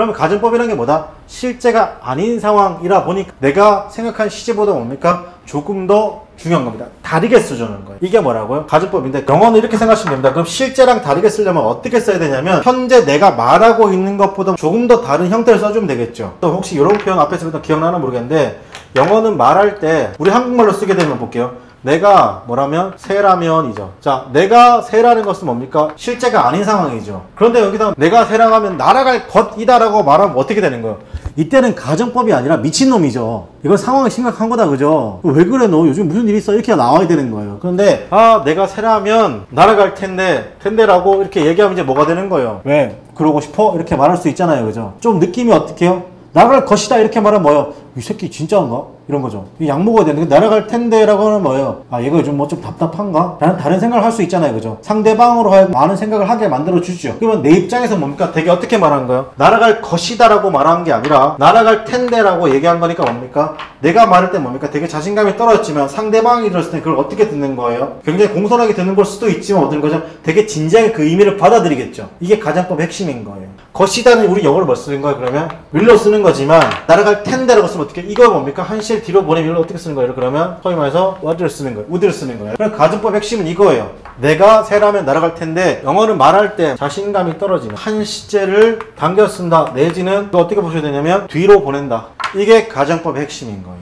그러면 가정법이라는 게 뭐다? 실제가 아닌 상황이라 보니까 내가 생각한 시제보다 뭡니까? 조금 더 중요한 겁니다. 다르게 쓰자는 거예요. 이게 뭐라고요? 가정법인데 영어는 이렇게 생각하시면 됩니다. 그럼 실제랑 다르게 쓰려면 어떻게 써야 되냐면 현재 내가 말하고 있는 것보다 조금 더 다른 형태를 써주면 되겠죠. 또 혹시 이런 표현 앞에서 도 기억나나 모르겠는데 영어는 말할 때 우리 한국말로 쓰게 되면 볼게요. 내가 뭐라면 새라면이죠. 자, 내가 새라는 것은 뭡니까? 실제가 아닌 상황이죠. 그런데 여기다 내가 새라고 하면 날아갈 것이다라고 말하면 어떻게 되는 거예요? 이때는 가정법이 아니라 미친놈이죠. 이건 상황이 심각한 거다, 그죠? 왜 그래, 너 요즘 무슨 일 있어? 이렇게 나와야 되는 거예요. 그런데, 아, 내가 새라면 날아갈 텐데, 텐데라고 이렇게 얘기하면 이제 뭐가 되는 거예요? 왜? 그러고 싶어? 이렇게 말할 수 있잖아요, 그죠? 좀 느낌이 어떻게 해요? 날아갈 것이다 이렇게 말하면 뭐예요? 이 새끼 진짜인가? 이런 거죠. 이약 먹어야 되는데 날아갈 텐데라고 하면 뭐예요? 아 얘가 요즘 뭐 좀 답답한가? 라는 다른 생각을 할 수 있잖아요. 그죠? 상대방으로 하여금 많은 생각을 하게 만들어 주죠. 그러면 내 입장에서 뭡니까? 되게 어떻게 말한 거예요? 날아갈 것이다라고 말한 게 아니라 날아갈 텐데라고 얘기한 거니까 뭡니까? 내가 말할 때 뭡니까? 되게 자신감이 떨어졌지만 상대방이 들었을 때 그걸 어떻게 듣는 거예요? 굉장히 공손하게 듣는 걸 수도 있지만 어떤 거죠? 되게 진지하게 그 의미를 받아들이겠죠. 이게 가정법 핵심인 거예요. 것이다는 우리 영어를 뭐 쓰는 거예요? 그러면 wil로 쓰는 거지만 날아갈 텐데라고 쓰면 어떻게 이거 뭡니까? 한실 뒤로 보내면 어떻게 쓰는 거예요? 그러면 소위 말해서 what를 쓰는 거예요. would를 쓰는 거예요. 그럼 가정법 핵심은 이거예요. 내가 새라면 날아갈 텐데 영어는 말할 때 자신감이 떨어지는 한 시제를 당겨 쓴다 내지는 또 어떻게 보셔야 되냐면 뒤로 보낸다. 이게 가정법 핵심인 거예요.